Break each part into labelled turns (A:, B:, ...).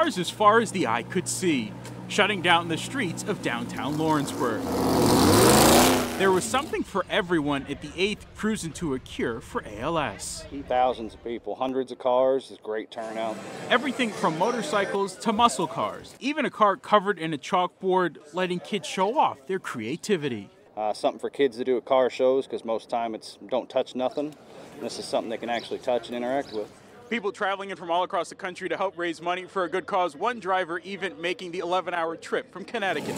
A: Cars as far as the eye could see, shutting down the streets of downtown Lawrenceburg. There was something for everyone at the 8th Cruising to a Cure for ALS.
B: Thousands of people, hundreds of cars, it's a great turnout.
A: Everything from motorcycles to muscle cars, even a car covered in a chalkboard letting kids show off their creativity.
B: Uh, something for kids to do at car shows because most time it's don't touch nothing. And this is something they can actually touch and interact with.
A: People traveling in from all across the country to help raise money for a good cause. One driver even making the 11 hour trip from Connecticut.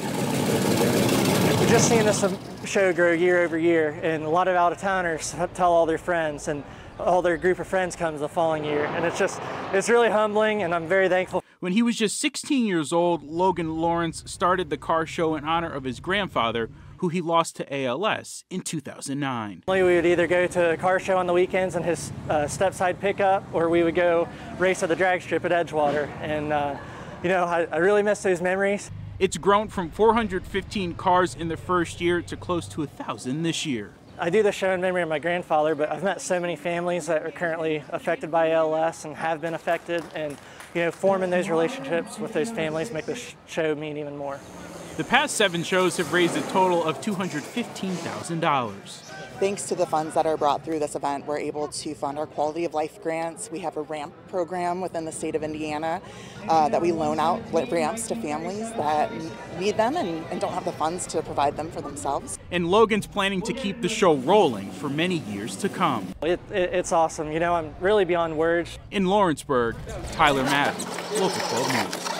C: We're just seeing this show grow year over year, and a lot of out of towners tell all their friends, and all their group of friends comes the following year. And it's just, it's really humbling, and I'm very thankful.
A: When he was just 16 years old, Logan Lawrence started the car show in honor of his grandfather, who he lost to ALS in 2009.
C: We would either go to a car show on the weekends in his uh, stepside pickup, or we would go race at the drag strip at Edgewater. And, uh, you know, I, I really miss those memories.
A: It's grown from 415 cars in the first year to close to a thousand this year.
C: I do the show in memory of my grandfather, but I've met so many families that are currently affected by ALS and have been affected, and you know, forming those relationships with those families make the show mean even more.
A: The past seven shows have raised a total of $215,000
D: thanks to the funds that are brought through this event, we're able to fund our quality of life grants. We have a ramp program within the state of Indiana uh, that we loan out ramps to families that need them and, and, don't have the funds to provide them for themselves.
A: And Logan's planning to keep the show rolling for many years to come.
C: It, it, it's awesome. You know, I'm really beyond words.
A: In Lawrenceburg, Tyler Madden, Local 12 News.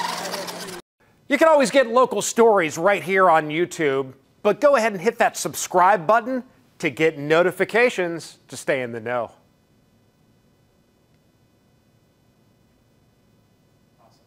E: You can always get local stories right here on YouTube, but go ahead and hit that subscribe button to get notifications to stay in the know.